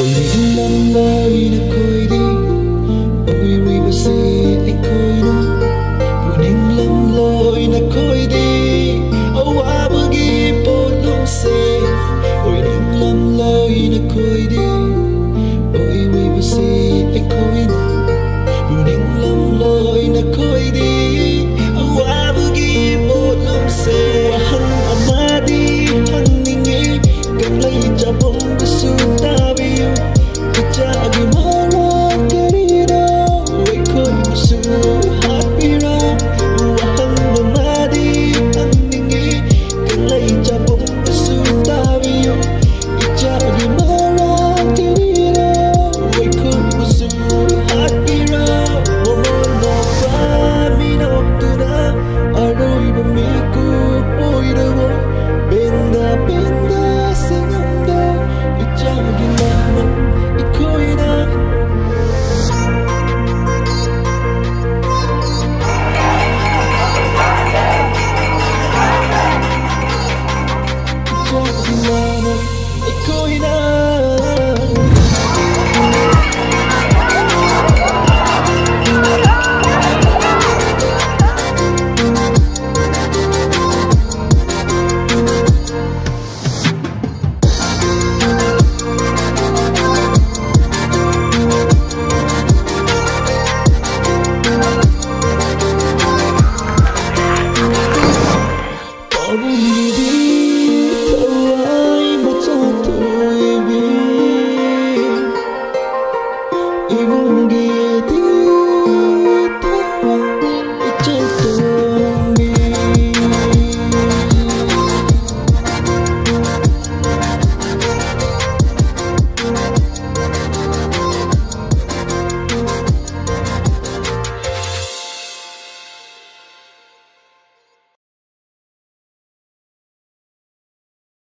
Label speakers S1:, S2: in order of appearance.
S1: Oh, you remember in a coidy, oh, you river Oh,